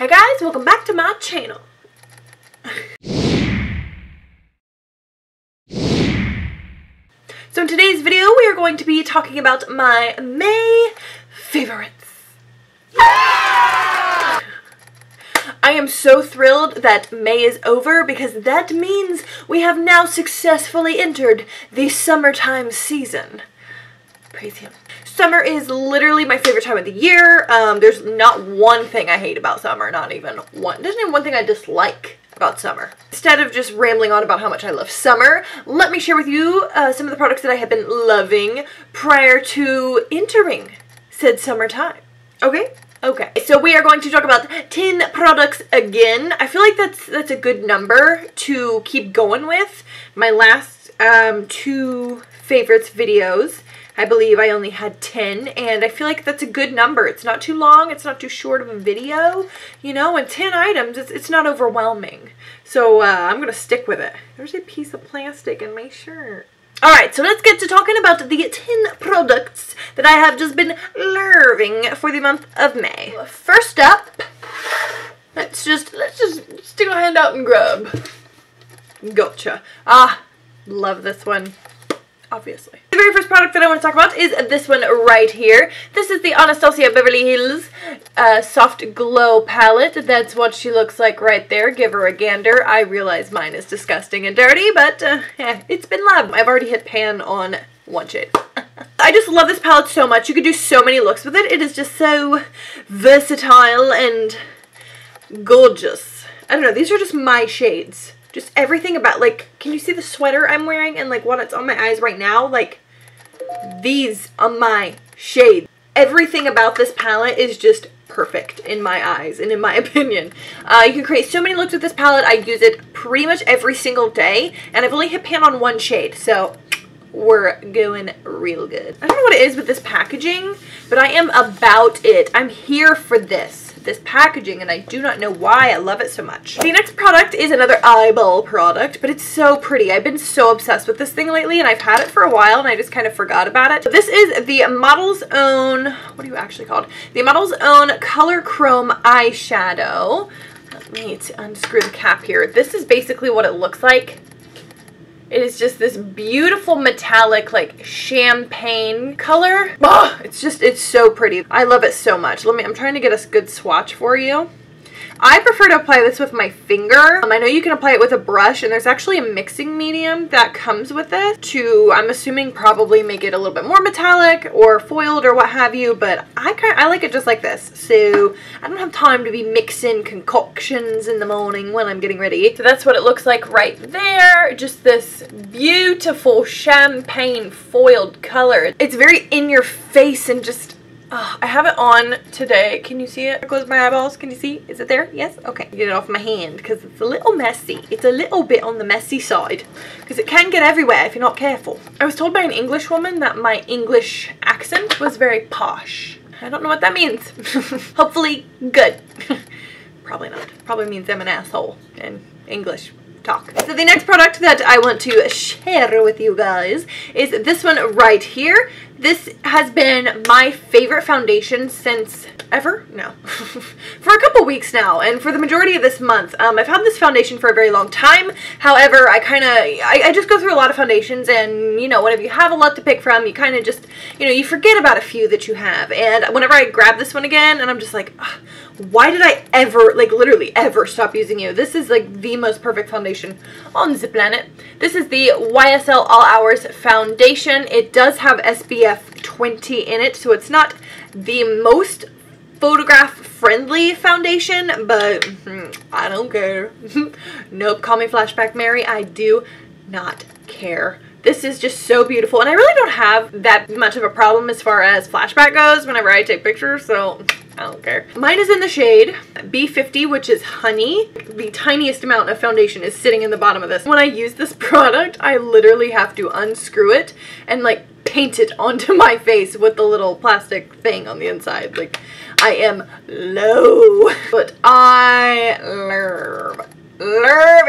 Hey guys, welcome back to my channel. so in today's video, we are going to be talking about my May favorites. I am so thrilled that May is over because that means we have now successfully entered the summertime season. Praise him. Summer is literally my favorite time of the year. Um, there's not one thing I hate about summer, not even one. There's not even one thing I dislike about summer. Instead of just rambling on about how much I love summer, let me share with you uh, some of the products that I have been loving prior to entering said summertime. Okay? Okay, so we are going to talk about 10 products again. I feel like that's that's a good number to keep going with. My last um, two favorites videos I believe I only had 10 and I feel like that's a good number. It's not too long, it's not too short of a video, you know, and 10 items, it's, it's not overwhelming. So uh, I'm going to stick with it. There's a piece of plastic in my shirt. Alright, so let's get to talking about the 10 products that I have just been loving for the month of May. First up, let's just, let's just stick our hand out and grab. Gotcha. Ah, love this one obviously. The very first product that I want to talk about is this one right here. This is the Anastasia Beverly Hills uh, Soft Glam Palette. That's what she looks like right there. Give her a gander. I realize mine is disgusting and dirty, but uh, yeah, it's been love. I've already hit pan on one shade. I just love this palette so much. You could do so many looks with it. It is just so versatile and gorgeous. I don't know, these are just my shades. Just everything about, like, can you see the sweater I'm wearing and, like, what it's on my eyes right now? Like, these are my shades. Everything about this palette is just perfect in my eyes and in my opinion. Uh, you can create so many looks with this palette. I use it pretty much every single day, and I've only hit pan on one shade, so we're going real good. I don't know what it is with this packaging, but I am about it. I'm here for this this packaging and I do not know why I love it so much. The next product is another eyeball product, but it's so pretty. I've been so obsessed with this thing lately and I've had it for a while and I just kind of forgot about it. this is the Model's Own, what are you actually called? The Model's Own Color Chrome Eyeshadow. Let me unscrew the cap here. This is basically what it looks like it is just this beautiful metallic like champagne color. Oh, it's just, it's so pretty. I love it so much. Let me, I'm trying to get a good swatch for you. I prefer to apply this with my finger. Um, I know you can apply it with a brush and there's actually a mixing medium that comes with it to, I'm assuming probably make it a little bit more metallic or foiled or what have you, but I kind I like it just like this. So I don't have time to be mixing concoctions in the morning when I'm getting ready. So that's what it looks like right there. Just this beautiful champagne foiled color. It's very in your face and just I have it on today. Can you see it? I close my eyeballs. Can you see? Is it there? Yes? Okay. Get it off my hand because it's a little messy. It's a little bit on the messy side because it can get everywhere if you're not careful. I was told by an English woman that my English accent was very posh. I don't know what that means. Hopefully good. Probably not. Probably means I'm an asshole in English talk. So the next product that I want to share with you guys is this one right here. This has been my favorite foundation since ever? No. for a couple weeks now and for the majority of this month. Um, I've had this foundation for a very long time. However, I kind of, I, I, just go through a lot of foundations and, you know, whenever you have a lot to pick from, you kind of just, you know, you forget about a few that you have. And whenever I grab this one again and I'm just like, why did I ever, like literally ever stop using you? This is like the most perfect foundation on the planet. This is the YSL All Hours Foundation. It does have SPF 20 in it, so it's not the most photograph friendly foundation, but mm, I don't care. nope, call me Flashback Mary. I do not care. This is just so beautiful, and I really don't have that much of a problem as far as flashback goes whenever I take pictures, so I don't care. Mine is in the shade B50, which is honey. The tiniest amount of foundation is sitting in the bottom of this. When I use this product, I literally have to unscrew it and like paint it onto my face with the little plastic thing on the inside. Like, I am low, but I love, love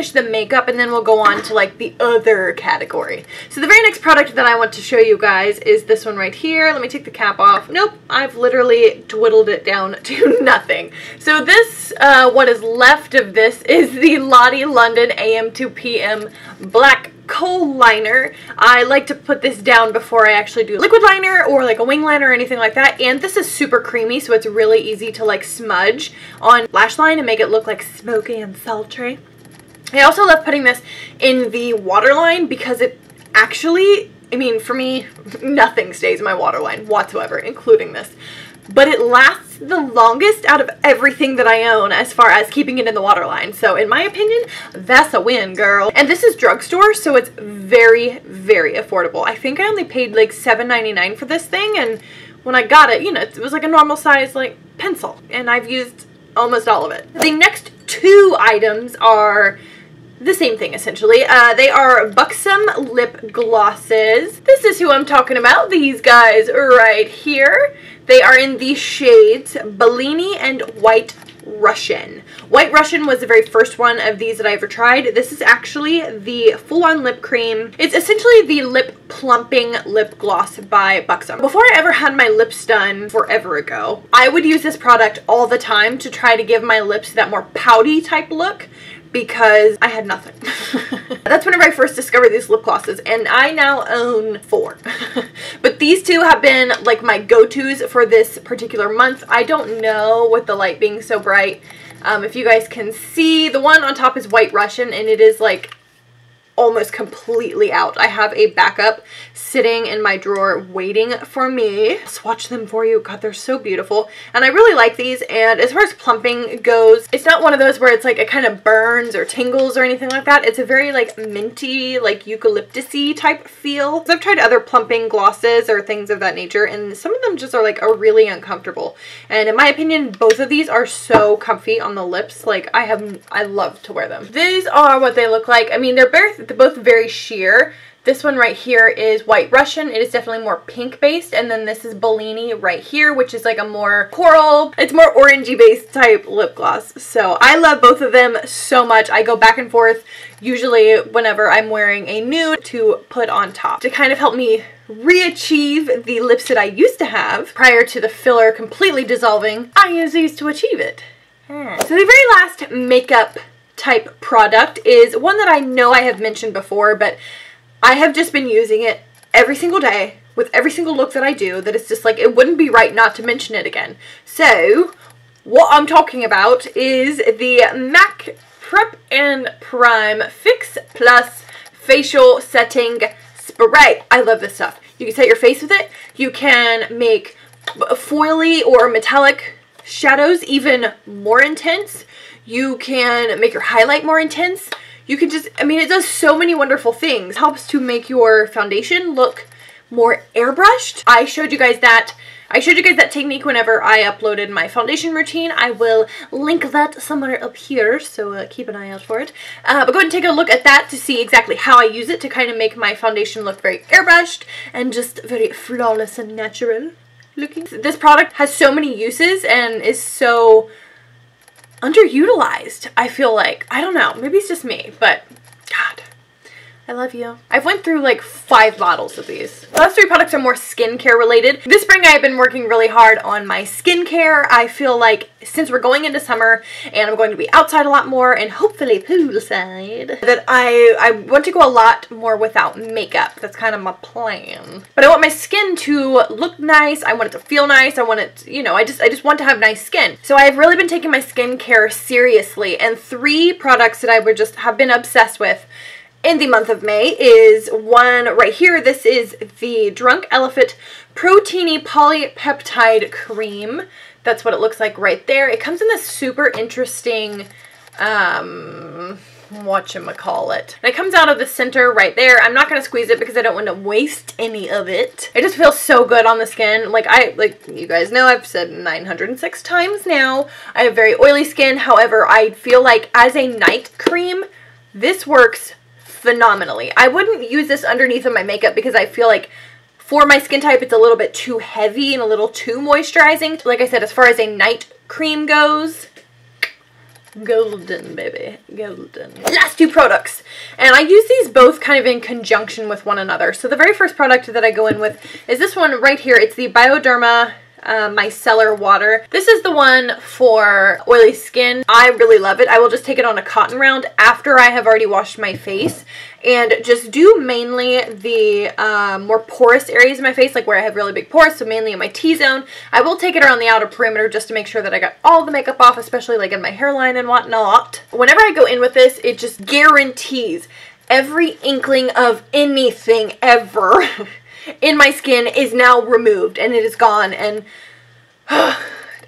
finish the makeup and then we'll go on to like the other category. So the very next product that I want to show you guys is this one right here. Let me take the cap off. Nope, I've literally twiddled it down to nothing. So this, uh, what is left of this is the Lottie London AM to PM Black kohl liner. I like to put this down before I actually do liquid liner or like a wing liner or anything like that. And this is super creamy, so it's really easy to like smudge on lash line and make it look like smoky and sultry. I also love putting this in the waterline because it actually, I mean, for me, nothing stays in my waterline whatsoever, including this but it lasts the longest out of everything that I own as far as keeping it in the waterline. So in my opinion, that's a win, girl. And this is drugstore, so it's very, very affordable. I think I only paid like $7.99 for this thing, and when I got it, you know, it was like a normal size like pencil, and I've used almost all of it. The next two items are the same thing essentially. Uh, they are Buxom lip glosses. This is who I'm talking about, these guys right here. They are in the shades Bellini and White Russian. White Russian was the very first one of these that I ever tried. This is actually the full-on lip cream. It's essentially the lip plumping lip gloss by Buxom. Before I ever had my lips done forever ago, I would use this product all the time to try to give my lips that more pouty type look because I had nothing. That's whenever I first discovered these lip glosses and I now own four. but these two have been like my go-tos for this particular month. I don't know with the light being so bright. Um, if you guys can see, the one on top is White Russian and it is like almost completely out. I have a backup sitting in my drawer waiting for me. Swatch them for you. God, they're so beautiful. And I really like these. And as far as plumping goes, it's not one of those where it's like it kind of burns or tingles or anything like that. It's a very like minty, like eucalyptusy type feel. So I've tried other plumping glosses or things of that nature and some of them just are like are really uncomfortable. And in my opinion, both of these are so comfy on the lips. Like I have, I love to wear them. These are what they look like. I mean, they're both they're both very sheer. This one right here is White Russian. It is definitely more pink based. And then this is Bellini right here, which is like a more coral, it's more orangey based type lip gloss. So I love both of them so much. I go back and forth usually whenever I'm wearing a nude to put on top to kind of help me re-achieve the lips that I used to have prior to the filler completely dissolving. I use these to achieve it. Hmm. So the very last makeup type product is one that I know I have mentioned before, but I have just been using it every single day with every single look that I do that it's just like it wouldn't be right not to mention it again. So what I'm talking about is the MAC Prep and Prime Fix Plus Facial Setting Spray. I love this stuff. You can set your face with it. You can make a foily or metallic shadows even more intense. You can make your highlight more intense. You can just, I mean, it does so many wonderful things. Helps to make your foundation look more airbrushed. I showed you guys that I showed you guys that technique whenever I uploaded my foundation routine. I will link that somewhere up here, so uh, keep an eye out for it. Uh, but go ahead and take a look at that to see exactly how I use it to kind of make my foundation look very airbrushed and just very flawless and natural looking. This product has so many uses and is so underutilized, I feel like. I don't know. Maybe it's just me, but. I love you. I've went through like five bottles of these. The last three products are more skincare related. This spring I've been working really hard on my skincare. I feel like since we're going into summer and I'm going to be outside a lot more and hopefully poolside, that I, I want to go a lot more without makeup. That's kind of my plan. But I want my skin to look nice. I want it to feel nice. I want it, you know, I just, I just want to have nice skin. So I've really been taking my skincare seriously and three products that I would just have been obsessed with in the month of May is one right here. This is the Drunk Elephant Protini Polypeptide Cream. That's what it looks like right there. It comes in this super interesting, um, whatchamacallit. And it comes out of the center right there. I'm not going to squeeze it because I don't want to waste any of it. It just feels so good on the skin. Like I, like you guys know, I've said 906 times now. I have very oily skin. However, I feel like as a night cream, this works phenomenally. I wouldn't use this underneath of my makeup because I feel like for my skin type, it's a little bit too heavy and a little too moisturizing. Like I said, as far as a night cream goes, Golden, baby. Golden. Last two products. And I use these both kind of in conjunction with one another. So the very first product that I go in with is this one right here. It's the Bioderma uh, micellar water. This is the one for oily skin. I really love it. I will just take it on a cotton round after I have already washed my face and just do mainly the um, more porous areas of my face, like where I have really big pores, so mainly in my T-zone. I will take it around the outer perimeter just to make sure that I got all the makeup off, especially like in my hairline and whatnot. Whenever I go in with this, it just guarantees every inkling of anything ever in my skin is now removed and it is gone and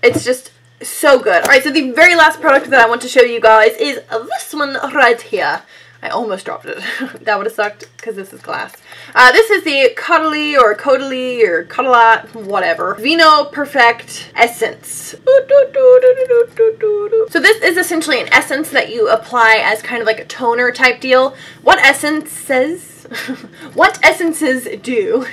it's just so good. Alright, so the very last product that I want to show you guys is this one right here. I almost dropped it. that would have sucked because this is glass. Uh, this is the Caudalie or Caudalie or Caudalat, whatever. Vino Perfect Essence. So this is essentially an essence that you apply as kind of like a toner type deal. What essence says what essences do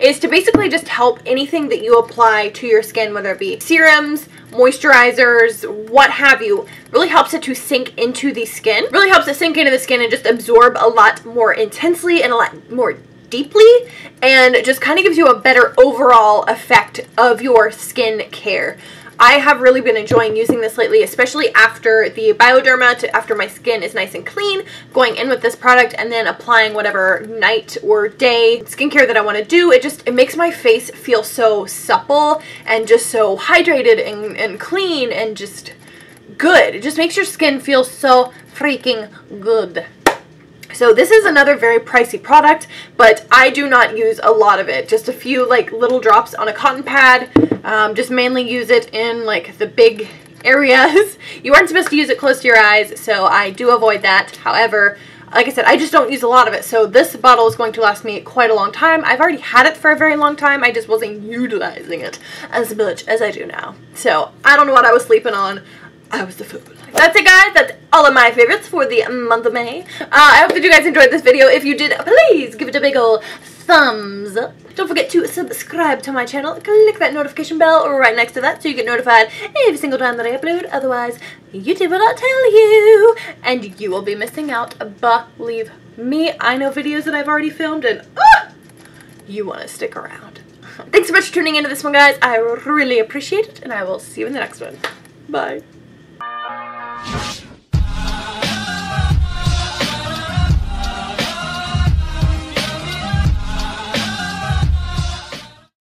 is to basically just help anything that you apply to your skin, whether it be serums, moisturizers, what have you, really helps it to sink into the skin. Really helps it sink into the skin and just absorb a lot more intensely and a lot more deeply and just kind of gives you a better overall effect of your skin care. I have really been enjoying using this lately, especially after the Bioderma, to, after my skin is nice and clean, going in with this product and then applying whatever night or day skincare that I want to do. It just, it makes my face feel so supple and just so hydrated and, and clean and just good. It just makes your skin feel so freaking good. So this is another very pricey product, but I do not use a lot of it. Just a few like little drops on a cotton pad. Um, just mainly use it in like the big areas. you aren't supposed to use it close to your eyes, so I do avoid that. However, like I said, I just don't use a lot of it, so this bottle is going to last me quite a long time. I've already had it for a very long time, I just wasn't utilizing it as much as I do now. So, I don't know what I was sleeping on. I was the fool. That's it guys, that's all of my favorites for the month of May. Uh, I hope that you guys enjoyed this video. If you did, please give it a big ol' thumbs up. Don't forget to subscribe to my channel. Click that notification bell right next to that so you get notified every single time that I upload. Otherwise, YouTube will not tell you. And you will be missing out. Believe me, I know videos that I've already filmed and uh, you want to stick around. Thanks so much for tuning into this one, guys. I really appreciate it, and I will see you in the next one. Bye.